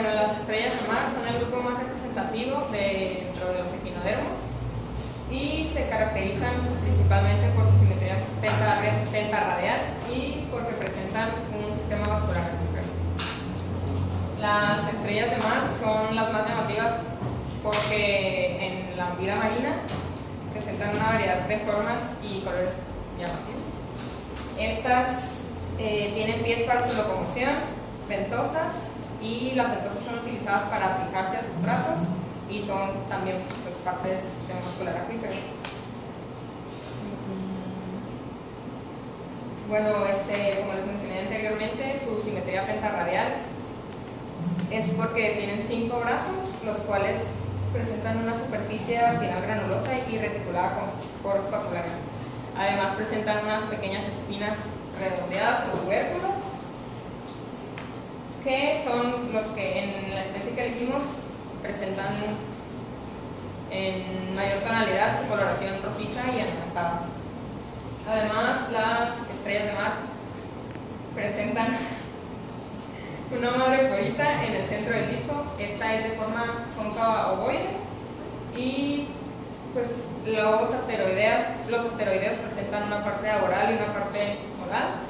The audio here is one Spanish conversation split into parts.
Bueno, las estrellas de mar son el grupo más representativo dentro de los equinodermos y se caracterizan principalmente por su simetría pentarradial y porque presentan un sistema vascular Las estrellas de mar son las más llamativas porque en la vida marina presentan una variedad de formas y colores llamativos. Estas eh, tienen pies para su locomoción, ventosas y las ventosas son utilizadas para fijarse a sustratos y son también pues, parte de su sistema muscular acuífero. Bueno, este, como les mencioné anteriormente, su simetría pentarradial es porque tienen cinco brazos, los cuales presentan una superficie final granulosa y reticulada con poros papulares. Además presentan unas pequeñas espinas redondeadas o tubérculos que son los que en la especie que elegimos presentan en mayor tonalidad su coloración rojiza y anaranjada. Además, las estrellas de mar presentan una madre florita en el centro del disco. Esta es de forma cóncava ovoide y pues los asteroideos, los asteroideos presentan una parte oral y una parte oral.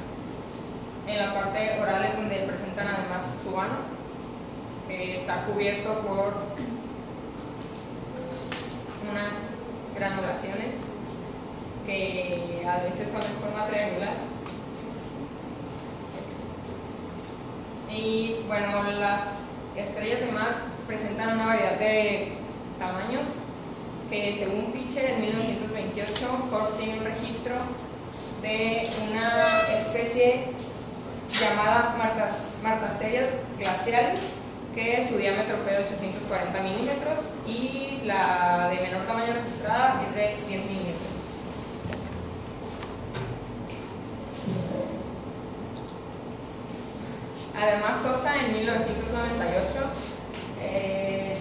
En la parte oral es donde presentan además su ano, que está cubierto por unas granulaciones que a veces son en forma triangular. Y bueno, las estrellas de mar presentan una variedad de tamaños que según Fischer en 1928 Forbes tiene un registro de una especie llamada Martasterias glaciales que su diámetro fue de 840 milímetros y la de menor tamaño registrada es de 10 milímetros. Además, Sosa en 1998 eh,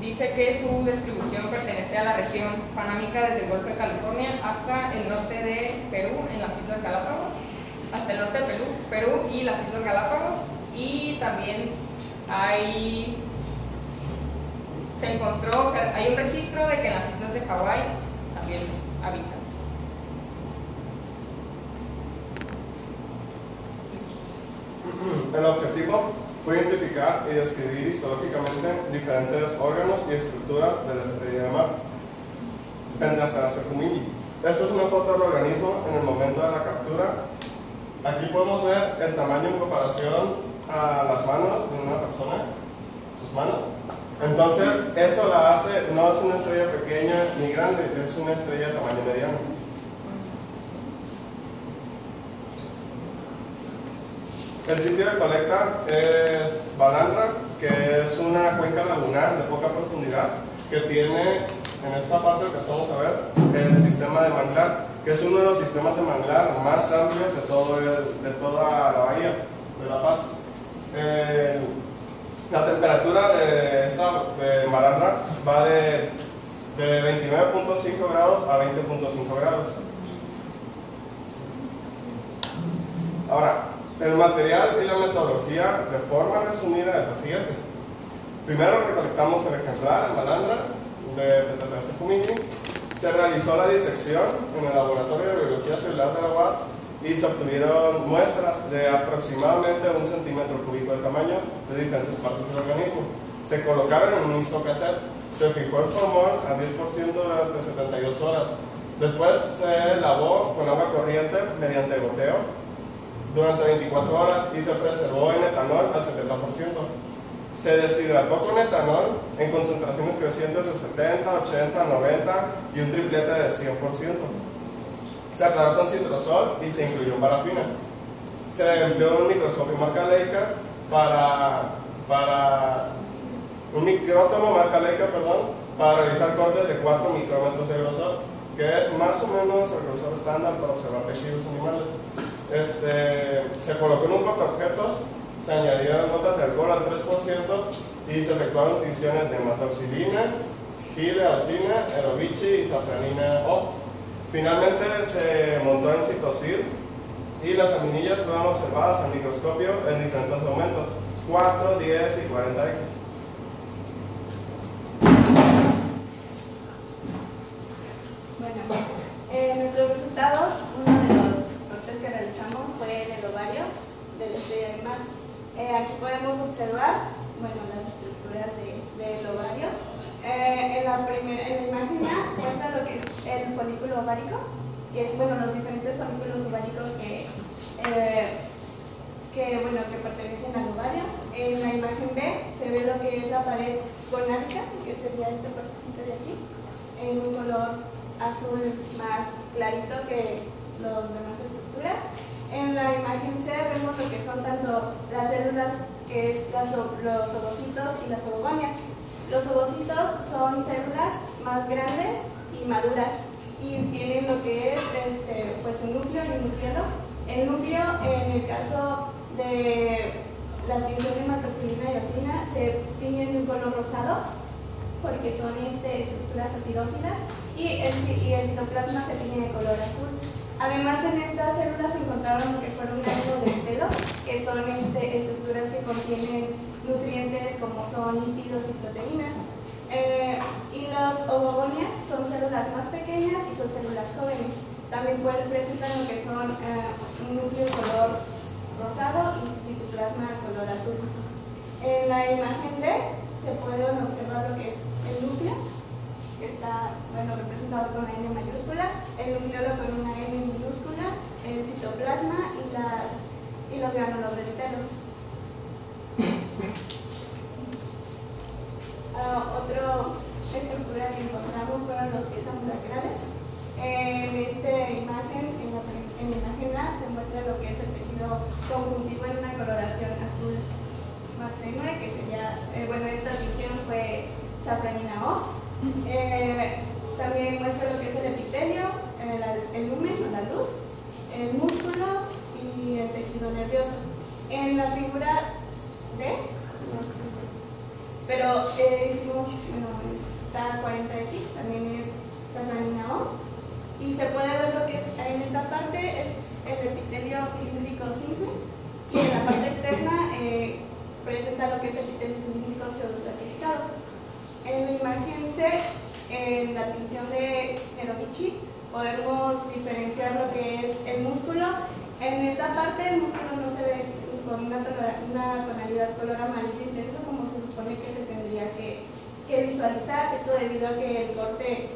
dice que su distribución pertenece a la región panámica desde el Golfo de California hasta el norte de Perú, en las Islas Galápagos, hasta el norte de Perú, Perú y las Islas Galápagos, y también hay, se encontró, hay un registro de que en las islas de Hawái también habitan. El objetivo fue identificar y describir histológicamente diferentes órganos y estructuras de la estrella de mar en la Esta es una foto del organismo en el momento de la captura. Aquí podemos ver el tamaño en comparación a las manos de una persona, sus manos. Entonces, eso la hace, no es una estrella pequeña ni grande, es una estrella de tamaño mediano. El sitio de colecta es Balandra, que es una cuenca lagunar de poca profundidad, que tiene en esta parte que vamos a ver el sistema de manglar, que es uno de los sistemas de manglar más amplios de, todo de toda la bahía de La Paz. Eh, la temperatura de, esa, de va de, de 29.5 grados a 20.5 grados. Ahora, el material y la metodología de forma resumida es la siguiente. Primero recolectamos el ejemplar en Malandra de Petacea Se realizó la disección en el laboratorio de biología celular de la UAPS y se obtuvieron muestras de aproximadamente un centímetro cúbico de tamaño de diferentes partes del organismo. Se colocaron en un histocassette, se fijó el formol a 10% durante 72 horas. Después se lavó con agua corriente mediante goteo durante 24 horas y se preservó en etanol al 70%. Se deshidrató con etanol en concentraciones crecientes de 70, 80, 90 y un triplete de 100% se aclaró con citrosol y se incluyó parafina. Se empleó un microscopio marca Leica para, para un micrótomo marca Leica, perdón, para realizar cortes de 4 micrómetros de grosor, que es más o menos el grosor estándar para observar tejidos animales. Este, se colocó en un portaobjetos, se añadieron notas de alcohol al 3% y se efectuaron tinciones de matoxilina, gileosina, erobichi y safranina O. Finalmente se montó en citocil y las aminillas fueron observadas al microscopio en diferentes momentos, 4, 10 y 40X. Bueno, eh, nuestros resultados, uno de los cortes que realizamos fue en el ovario del estrella de. Eh, aquí podemos observar bueno, las estructuras de- del ovario. Eh, en, la primera, en la imagen A muestra lo que es el folículo ovárico, que es bueno, los diferentes folículos ováricos que, eh, que, bueno, que pertenecen al ovario. En la imagen B se ve lo que es la pared gonádica, que sería este partecito de aquí, en un color azul más clarito que las demás estructuras. En la imagen C vemos lo que son tanto las células, que es los ovocitos y las ovogonias. Los ovocitos son células más grandes y maduras y tienen lo que es este, pues un núcleo y un nucleolo. El núcleo, en el caso de la tinción de hematoxilina y eosina, se tiñe de un color rosado porque son este, estructuras acidófilas y el, y el citoplasma se tiene de color azul. Además, en estas células encontraron lo que fueron granos de telo, que son este, estructuras que contienen nutrientes como son lípidos y proteínas. Eh, y las ovogonias son células más pequeñas y son células jóvenes. También pueden presentar lo que son eh, un núcleo color rosado y su citoplasma color azul. En la imagen D se puede observar lo que es el núcleo, que está bueno, representado con una N mayúscula, el nucleolo con una N el citoplasma y, las, y los gránulos del telo. Ah, otra estructura que encontramos fueron los pies ambulacrales. En esta imagen, en la, en la imagen A, se muestra lo que es el tejido conjuntivo en una coloración azul más tenue, que sería, eh, bueno, esta visión fue safranina O. Eh, también muestra lo que es el epitelio, el, el lumen o la luz, el músculo y el tejido nervioso. En la figura D, pero eh, hicimos, bueno, está 40X, también es safranina O. Y se puede ver lo que es en esta parte es el epitelio cilíndrico simple y en la parte externa eh, presenta lo que es el epitelio cilíndrico pseudostratificado. En la imagen C, en la tinción de Erobichi, podemos diferenciar lo que es el músculo. En esta parte el músculo no se ve con una, tonalidad, color amarillo intenso como se supone que se tendría que, visualizar. Esto debido a que el corte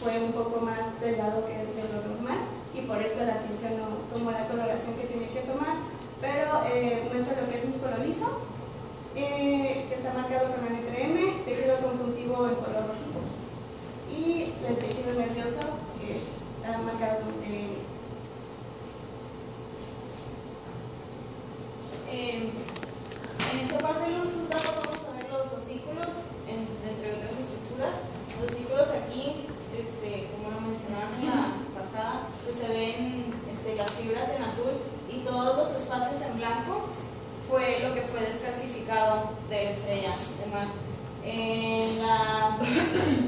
fue un poco más delgado que de lo normal y por eso la tinción no tomó la coloración que tiene que tomar. Pero eh, muestra lo que es músculo liso, eh, que está marcado con la letra M, tejido conjuntivo en color rosito. Y el tejido nervioso, que está marcado con eh, Eh, en esta parte de los resultados vamos a ver los osículos, en- entre otras estructuras. Los osículos aquí, este, como lo mencionaron en la pasada, pues se ven este, las fibras en azul y todos los espacios en blanco fue lo que fue descalcificado de la estrella de mar. En la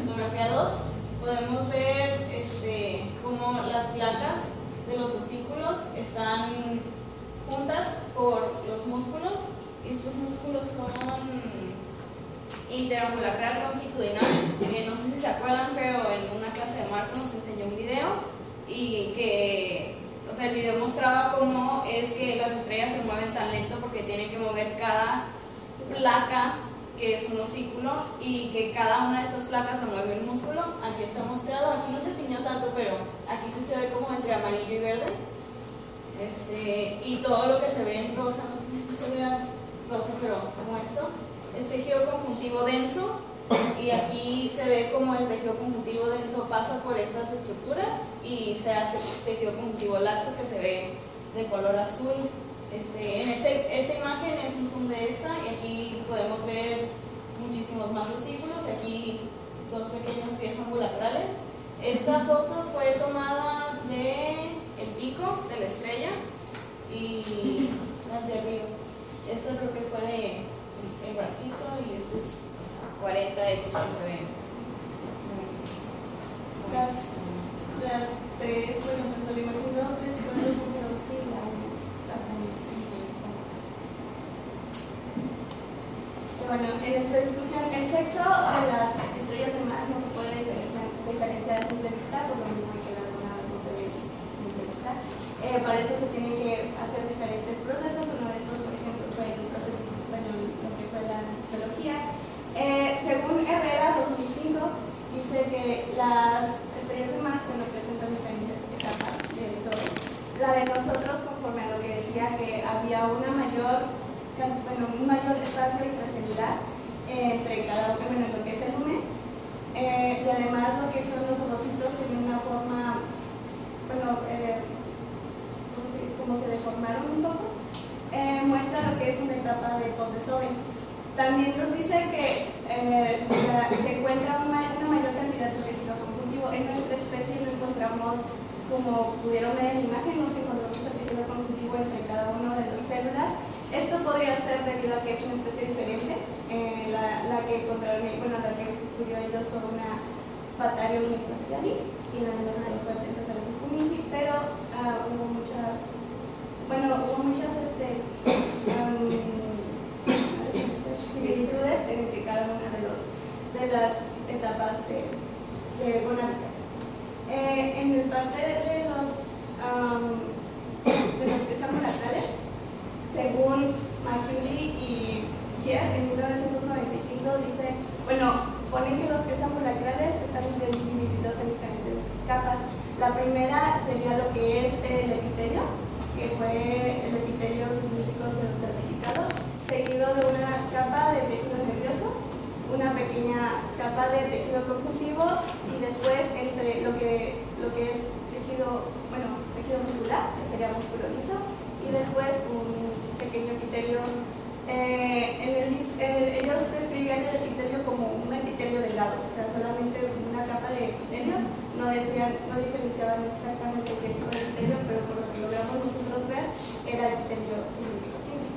fotografía 2 podemos ver este, cómo las placas de los osículos están juntas por los músculos. Estos músculos son interambulacral longitudinal, que no sé si se acuerdan, pero en una clase de Marco nos enseñó un video y que, o sea, el video mostraba cómo es que las estrellas se mueven tan lento porque tienen que mover cada placa que es un osículo y que cada una de estas placas la mueve el músculo. Aquí está mostrado, aquí no se tiñó tanto, pero aquí sí se ve como entre amarillo y verde. Este, y todo lo que se ve en rosa, no sé si se como esto, es tejido conjuntivo denso y aquí se ve como el tejido conjuntivo denso pasa por estas estructuras y se hace tejido conjuntivo laxo que se ve de color azul. Este, en este- esta imagen es un zoom de esta y aquí podemos ver muchísimos más osículos aquí dos pequeños pies ambulatorales. Esta foto fue tomada de el pico de la estrella y las de arriba. Esto creo que fue de el bracito y este es o sea, 40X que se ven. Las, las tres, bueno, tanto la imagen 2, 3 y 4 son creo que la Y bueno, en nuestra discusión, el sexo de las estrellas de mar no se puede diferenciar, diferenciar a simple vista, por lo mismo que las lunas no se ven a simple vista. Eh, para eso se tienen que hacer diferentes procesos. Uno de estos, por ejemplo, fue el proceso, bueno, lo que fue la histología. Eh, según Herrera 2005, dice que las estrellas de mar bueno, presentan diferentes etapas de desorden. La de nosotros, conforme a lo que decía, que había una mayor, bueno, un mayor espacio y traceridad eh, entre cada uno, bueno, lo que es el lumen, eh, y además lo que son los ovocitos tienen una forma, bueno, eh, como se deformaron un poco, eh, muestra de. También nos dice que eh, se encuentra una, una mayor cantidad de tejido conjuntivo. En nuestra especie no encontramos, como pudieron ver en la imagen, no se encontró mucho tejido conjuntivo entre cada una de las células. Esto podría ser debido a que es una especie diferente. Eh, la, la que encontraron, bueno, la que se estudió ellos fue una Patario unifacialis y la de los spumigi, pero ah, hubo mucha, bueno, hubo muchas este, am, similitudes entre cada una de, los, de las etapas de, de gonáticas. Eh, en el parte de los, am, de los presambulatales, según Macaulay y Kier en 1995 dice, bueno, ponen que los preambulacrales están divididos en diferentes capas. La primera sería lo que es el epitelio, que fue el epitelio cilíndrico certificado, seguido de una capa de tejido una pequeña capa de tejido conjuntivo y después entre lo que, lo que es tejido, bueno, tejido muscular, que sería músculo liso, y después un pequeño epitelio. Eh, en el dis- eh, ellos describían el epitelio como un epitelio delgado, o sea, solamente una capa de epitelio, no, decían, no diferenciaban exactamente qué tipo de epitelio, pero por lo que logramos nosotros ver, era epitelio cilíndrico simple.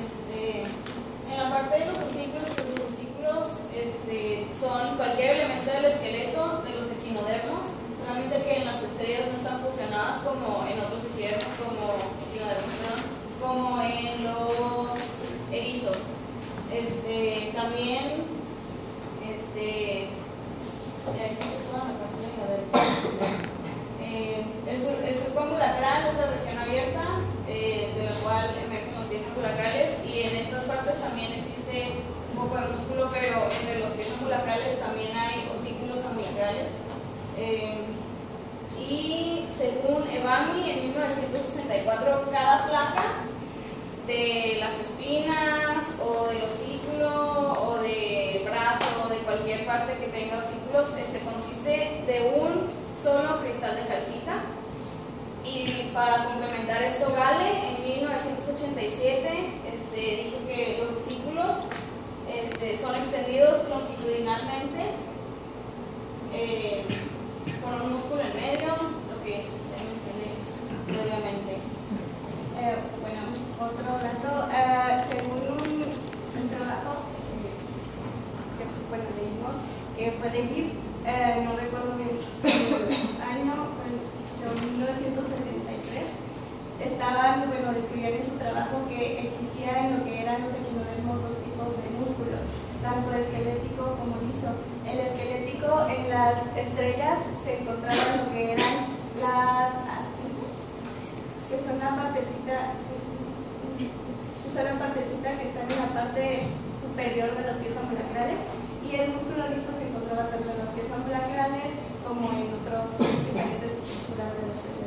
Este, en la parte de los osículos, pues los osículos este, son cualquier elemento del esqueleto de los equinodermos, solamente que en las estrellas no están fusionadas como en otros equidermos, como, equinodermos, perdón, como en los erizos. Este, también, este, eh, el, sur- el ambulacral es la región abierta, eh, de la cual emergen los pies ambulacrales y en estas partes también existe un poco de músculo, pero entre los pies ambulacrales también hay osículos ambulacrales. Eh, y según Evami, en 1964, cada placa de las espinas o del osículo o del brazo o de cualquier parte que tenga osículos este, consiste de un solo cristal de calcita. Y para complementar esto, Gale en 1987 este, dijo que los osículos este, son extendidos longitudinalmente eh, con un músculo en medio, estrellas se encontraban lo que eran las astinas, que son la partecita, que son la partecita que está en la parte superior de los pies ambulacrales y el músculo liso se encontraba tanto en los pies ambulacrales como en otros diferentes estructuras de los pies.